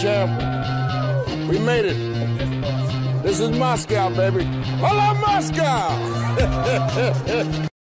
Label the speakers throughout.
Speaker 1: champ. We made it. This is Moscow, baby. Hola, Moscow!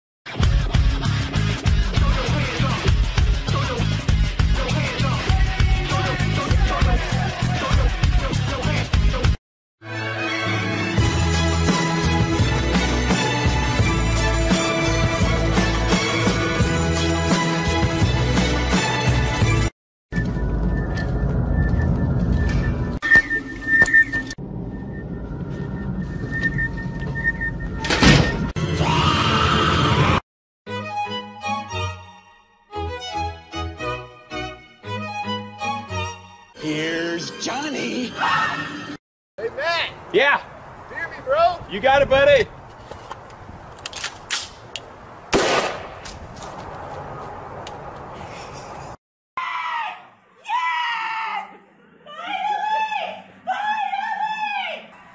Speaker 2: Here's Johnny.
Speaker 3: Hey, Matt,
Speaker 4: Yeah,
Speaker 3: hear me, bro?
Speaker 4: you got it, buddy.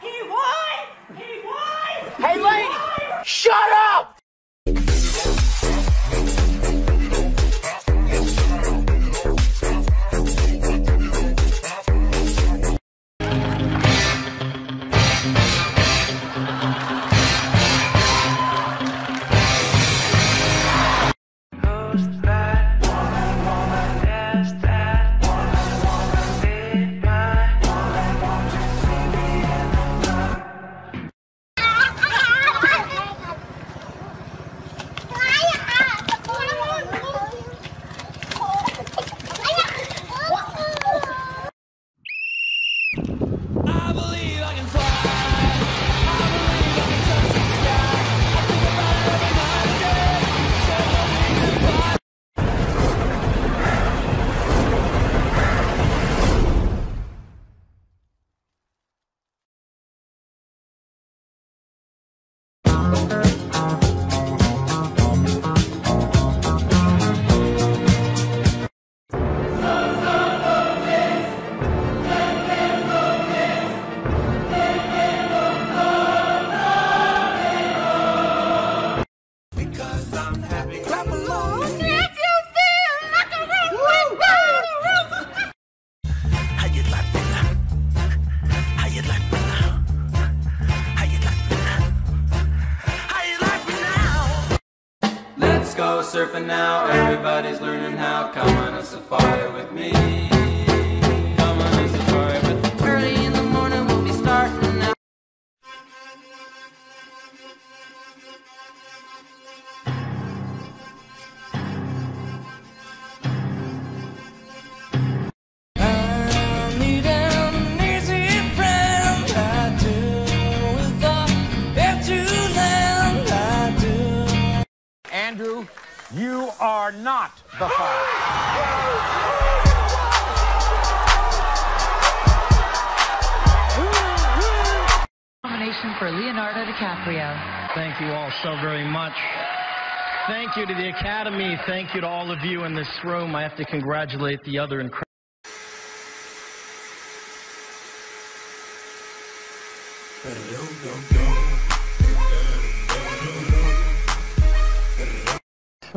Speaker 5: He won! He won!
Speaker 3: Hey, lady, shut up!
Speaker 6: Surfing now. Everybody's learning how. Come on a safari with me.
Speaker 3: You are not the father.
Speaker 7: Nomination for Leonardo DiCaprio.
Speaker 8: Thank you all so very much. Thank you to the Academy. Thank you to all of you in this room. I have to congratulate the other incredible.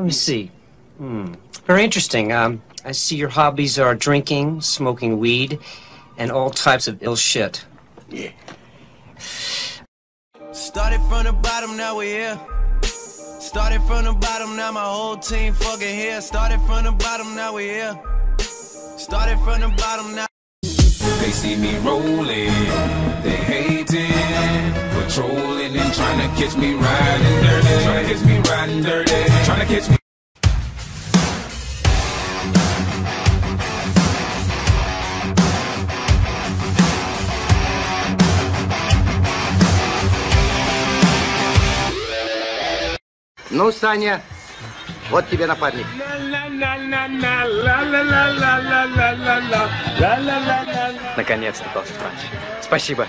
Speaker 9: Let me see. Hmm. Very interesting. Um, I see your hobbies are drinking, smoking weed, and all types of ill shit. Yeah.
Speaker 2: Started from the bottom, now we here. Started from the bottom, now my whole team fucking here. Started from the bottom, now we here. Started from the bottom, now.
Speaker 6: They see me rolling, they hating, patrolling and trying to catch me riding dirty,
Speaker 10: Ну, Саня, вот тебе напарник. Наконец-то, Толстрач. Спасибо.